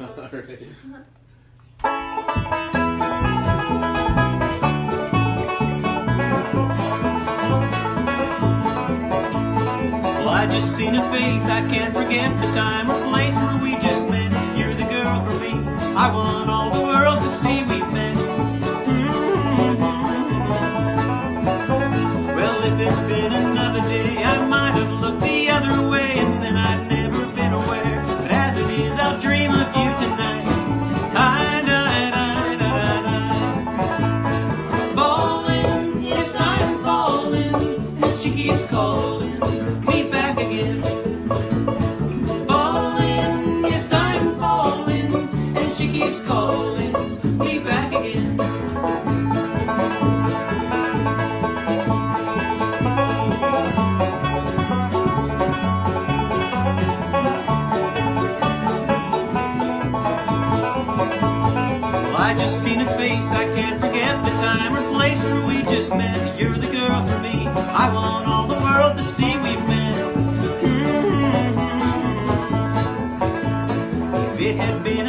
Alright. Well, I just seen a face, I can't forget the time or place where we just met. You're the girl for me. I want all the world to see we met. Mm-hmm. Well, if it'd been another day, I might have looked the other way, and then I'd and she keeps calling me back again. Falling, yes, I'm falling, and she keeps calling me back again. Well, I just seen a face, I can't forget the time or place where we just met. You're the girl for me. I want all the world to see we met. Mm-hmm. If it had been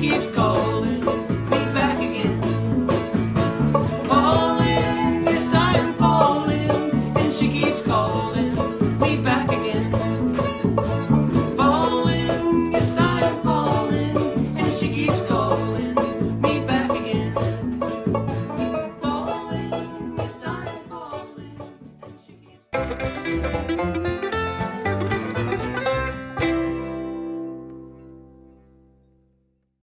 keeps